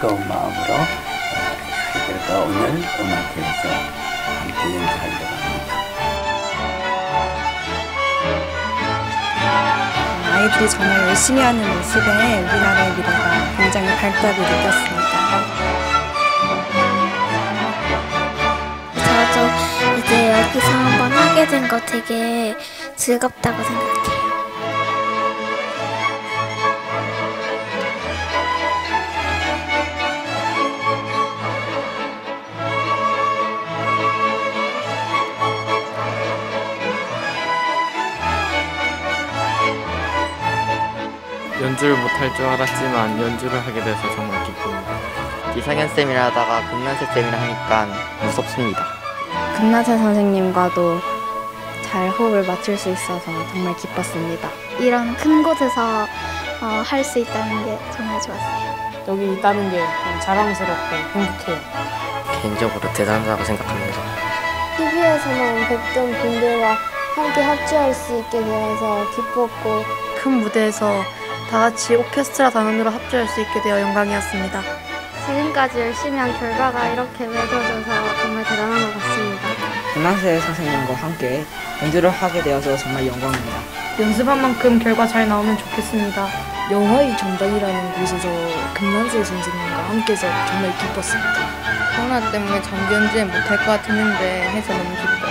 즐거운 마음으로 아이들과 오늘 음악회에서 함께 연주하려고 합니다. 아이들이 정말 열심히 하는 모습에 우리나라의 미래가 굉장히 밝다고 느꼈습니다. 저도 이제 여기서 한번 하게 된 거 되게 즐겁다고 생각해요. 연주를 못할 줄 알았지만 연주를 하게 돼서 정말 기쁩니다. 이상현 쌤이라 하다가 금난세 쌤이라 하니까 무섭습니다. 금나세 선생님과도 잘 호흡을 맞출 수 있어서 정말 기뻤습니다. 이런 큰 곳에서 어, 할수 있다는 게 정말 좋았어요. 여기 있다는 게 자랑스럽고 행복해요. 개인적으로 대단하다고 생각합니다. TV에서만 뵙던 분들과 함께 합주할 수 있게 되어서 기뻤고 큰 무대에서 다 같이 오케스트라 단원으로 합주할 수 있게 되어 영광이었습니다. 지금까지 열심히 한 결과가 이렇게 맺어져서 정말 대단한 것 같습니다. 금난세 선생님과 함께 연주를 하게 되어서 정말 영광입니다. 연습한 만큼 결과 잘 나오면 좋겠습니다. 영화의 전당이라는 곳에서 금난세 선생님과 함께해서 정말 기뻤습니다. 코로나 때문에 정기 연주는 못할 것 같았는데 해서 너무 기뻐요.